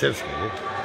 Seriously.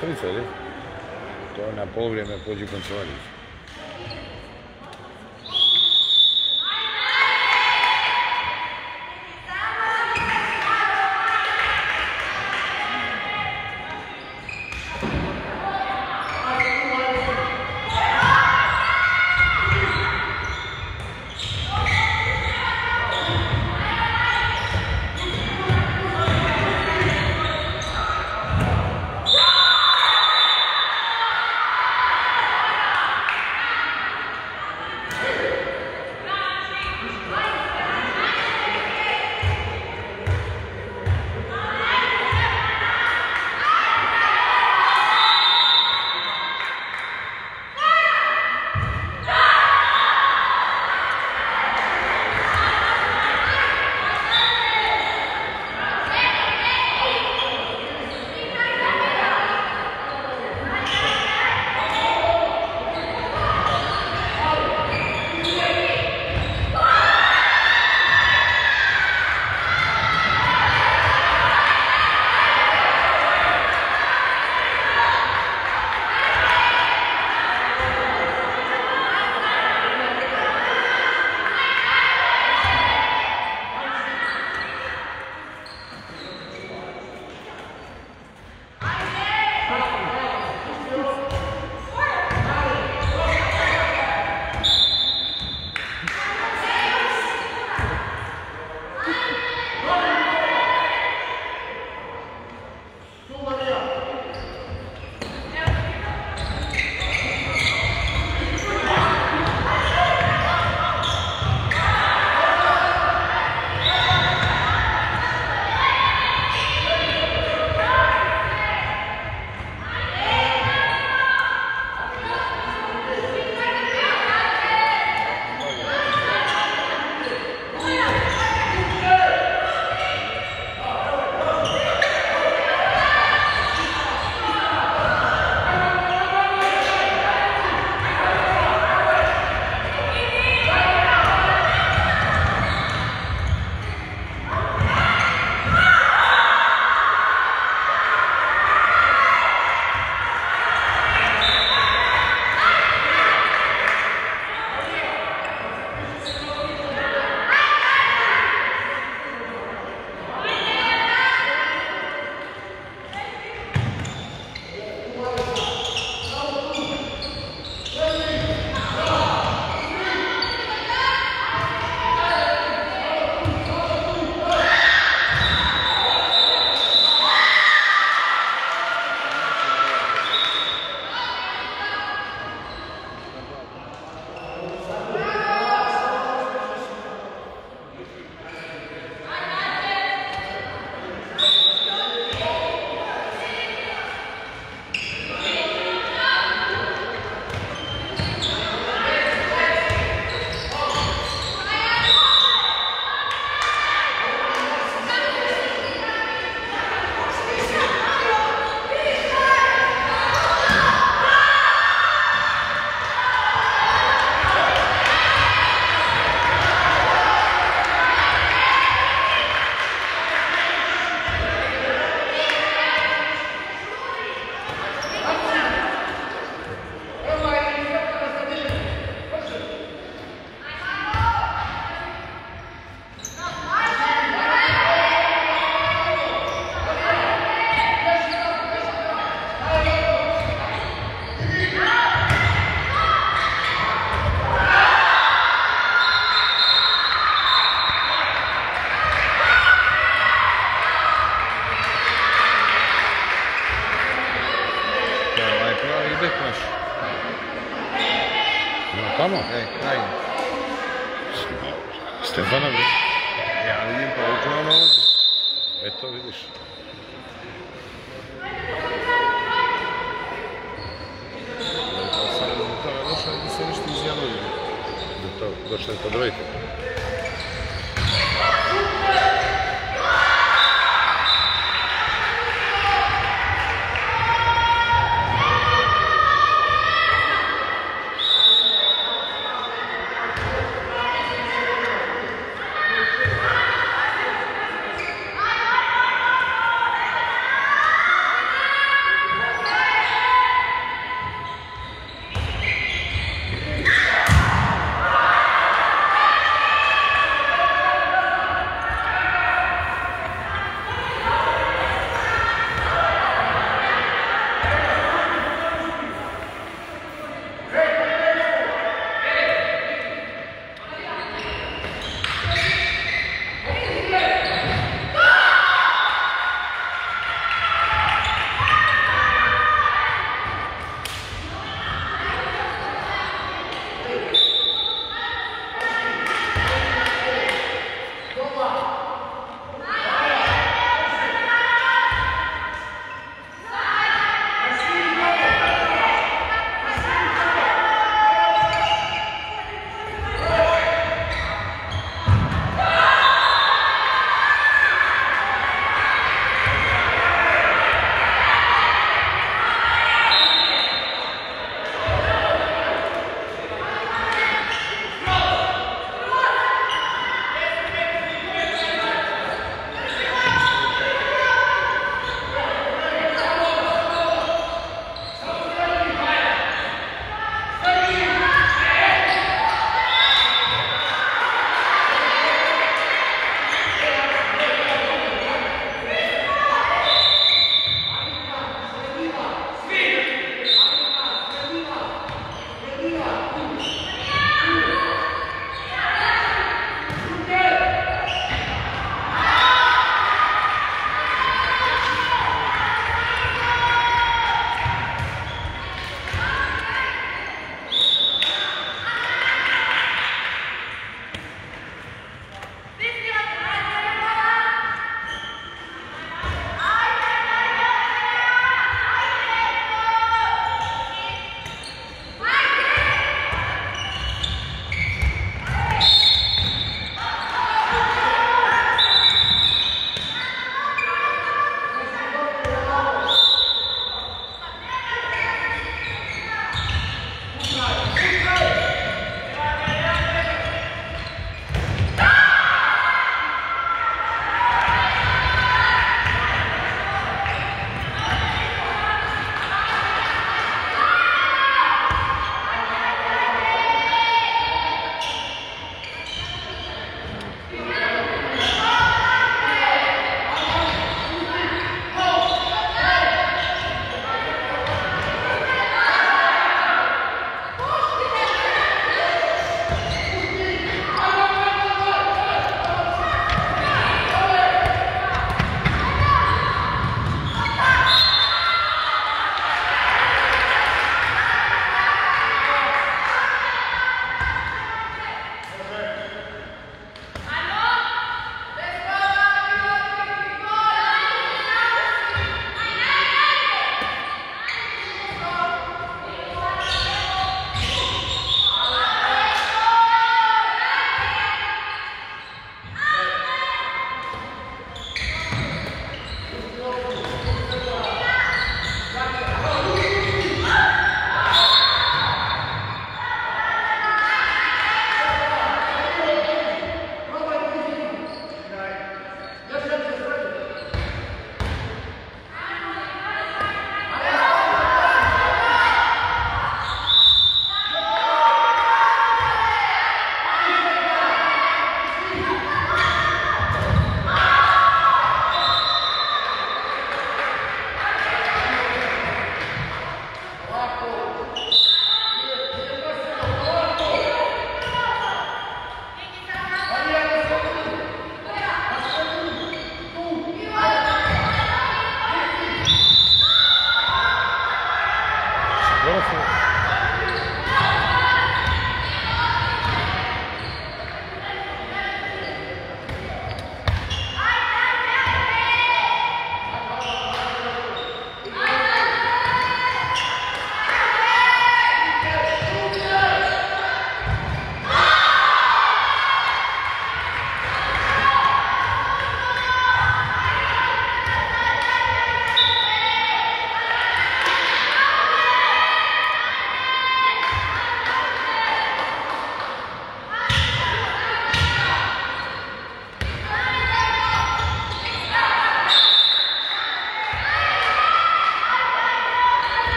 Се или? Тоа на полувреме поđи канцеларија.